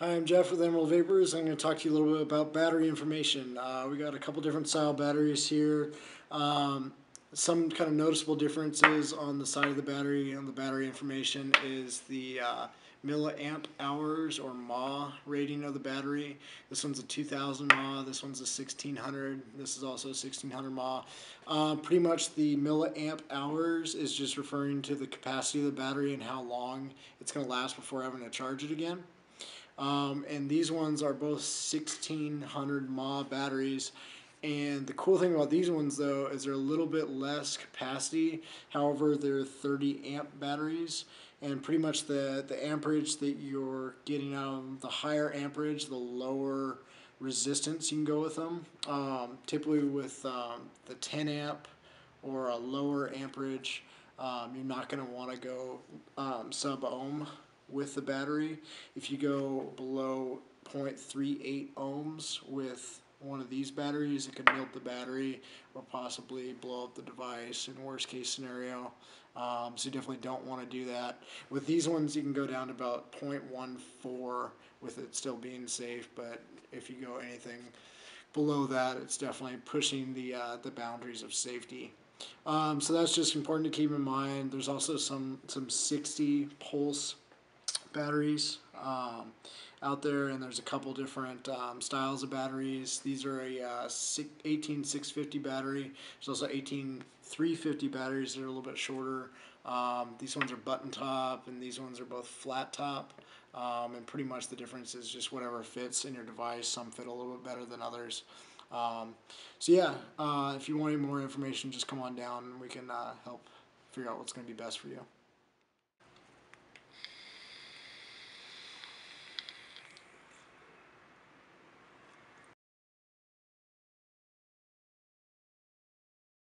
Hi, I'm Jeff with Emerald Vapors. I'm going to talk to you a little bit about battery information. Uh, we got a couple different style batteries here. Um, some kind of noticeable differences on the side of the battery on the battery information is the uh, milliamp hours or mAh rating of the battery. This one's a 2000 mAh, this one's a 1600, this is also a 1600 mAh. Uh, pretty much the milliamp hours is just referring to the capacity of the battery and how long it's going to last before having to charge it again. Um, and these ones are both 1600 mAh batteries. And the cool thing about these ones though is they're a little bit less capacity. However, they're 30 amp batteries and pretty much the, the amperage that you're getting out of the higher amperage, the lower resistance you can go with them. Um, typically with um, the 10 amp or a lower amperage, um, you're not going to want to go um, sub ohm with the battery. If you go below 0.38 ohms with one of these batteries, it can melt the battery or possibly blow up the device in worst case scenario. Um, so you definitely don't want to do that. With these ones, you can go down to about 0.14 with it still being safe, but if you go anything below that, it's definitely pushing the uh, the boundaries of safety. Um, so that's just important to keep in mind. There's also some some 60 pulse batteries um, out there, and there's a couple different um, styles of batteries. These are a uh, 18650 battery. There's also 18350 batteries that are a little bit shorter. Um, these ones are button top, and these ones are both flat top. Um, and pretty much the difference is just whatever fits in your device. Some fit a little bit better than others. Um, so yeah, uh, if you want any more information, just come on down and we can uh, help figure out what's going to be best for you.